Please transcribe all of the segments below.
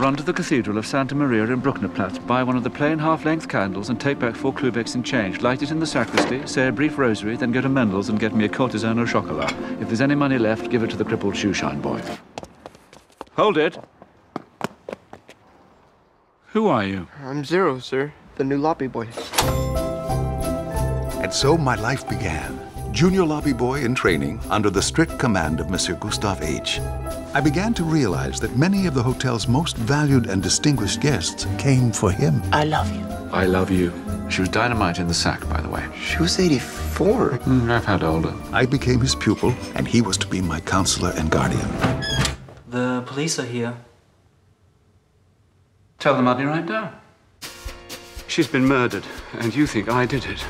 Run to the Cathedral of Santa Maria in Brucknerplatz, buy one of the plain half-length candles and take back four Klubecks in change. Light it in the sacristy, say a brief rosary, then go to Mendl's and get me a courtesan au chocolat. If there's any money left, give it to the crippled shoeshine boy. Hold it. Who are you? I'm Zero, sir. The new lobby boy. And so my life began. Junior lobby boy in training under the strict command of Monsieur Gustave H. I began to realize that many of the hotel's most valued and distinguished guests came for him. I love you. I love you. She was dynamite in the sack, by the way. She was 84. Mm, I've had older. I became his pupil, and he was to be my counselor and guardian. The police are here. Tell them I'll be right down. She's been murdered, and you think I did it.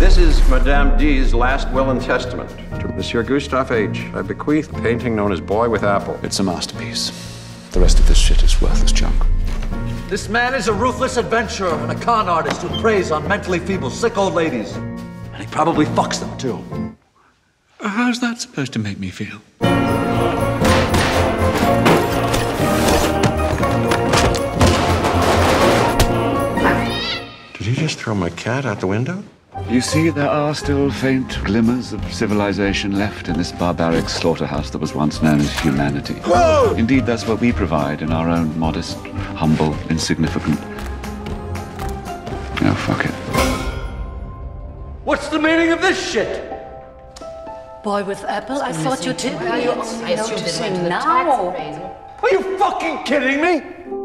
This is Madame D's last will and testament. To Monsieur Gustave H., I bequeath a painting known as Boy with Apple. It's a masterpiece. The rest of this shit is worthless junk. This man is a ruthless adventurer and a con artist who preys on mentally feeble, sick old ladies. And he probably fucks them, too. How's that supposed to make me feel? Just throw my cat out the window? You see, there are still faint glimmers of civilization left in this barbaric slaughterhouse that was once known as humanity. Whoa! Indeed, that's what we provide in our own modest, humble, insignificant. Oh, fuck it. What's the meaning of this shit? Boy with apple? I thought you did. I assume they went to the noticing now. Are you fucking kidding me?